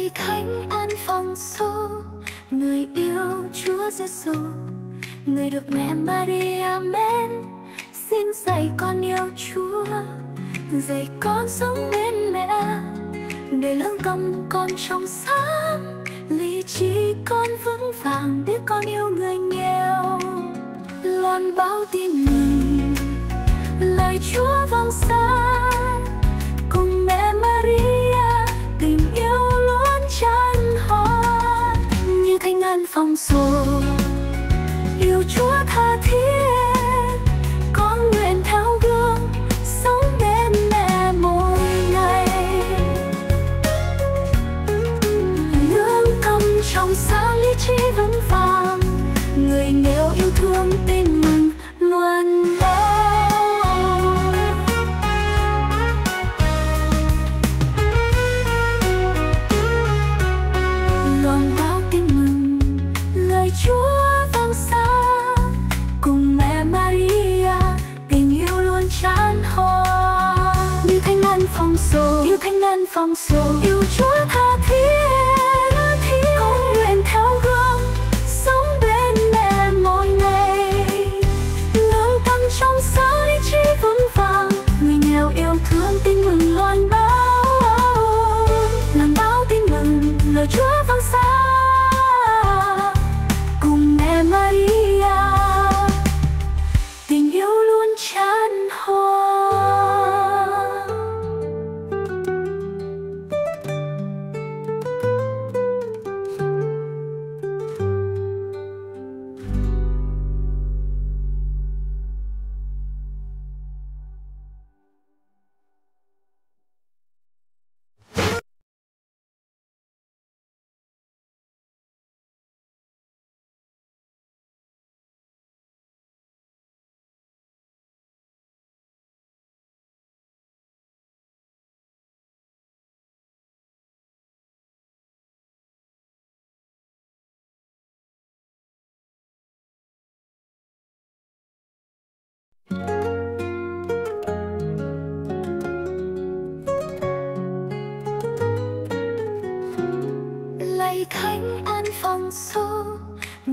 lạy thánh an phong số người yêu Chúa Giêsu người được mẹ Maria men xin dạy con yêu Chúa. Dạy con sống bên mẹ, để lớn tâm con trong sáng. Lý trí con vững vàng để con yêu người nghèo. Loan báo tin mừng, lời Chúa vang xa. Phong sổ yêu Chúa tha thiết lời Chúa vang xa cùng mẹ Maria tình yêu luôn tràn hoa như thanh ngân phong sổ, yêu thanh ngân phong sổ. Yêu Chúa tha thiết. cây khánh an phong sâu